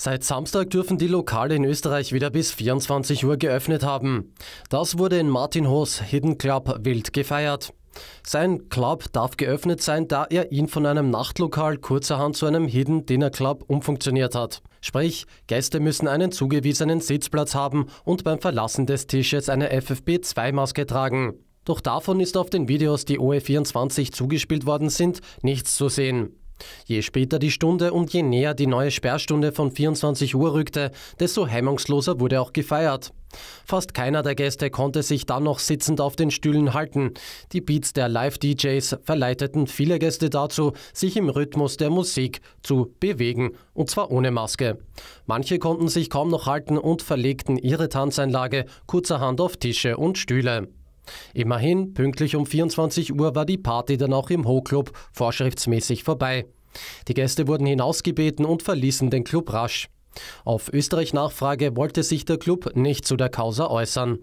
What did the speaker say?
Seit Samstag dürfen die Lokale in Österreich wieder bis 24 Uhr geöffnet haben. Das wurde in Martin Hoos Hidden Club wild gefeiert. Sein Club darf geöffnet sein, da er ihn von einem Nachtlokal kurzerhand zu einem Hidden Dinner Club umfunktioniert hat. Sprich, Gäste müssen einen zugewiesenen Sitzplatz haben und beim Verlassen des Tisches eine FFP2-Maske tragen. Doch davon ist auf den Videos, die OE24 zugespielt worden sind, nichts zu sehen. Je später die Stunde und je näher die neue Sperrstunde von 24 Uhr rückte, desto hemmungsloser wurde auch gefeiert. Fast keiner der Gäste konnte sich dann noch sitzend auf den Stühlen halten. Die Beats der Live-DJs verleiteten viele Gäste dazu, sich im Rhythmus der Musik zu bewegen, und zwar ohne Maske. Manche konnten sich kaum noch halten und verlegten ihre Tanzeinlage kurzerhand auf Tische und Stühle. Immerhin, pünktlich um 24 Uhr war die Party dann auch im Ho-Club vorschriftsmäßig vorbei. Die Gäste wurden hinausgebeten und verließen den Club rasch. Auf Österreich Nachfrage wollte sich der Club nicht zu der Causa äußern.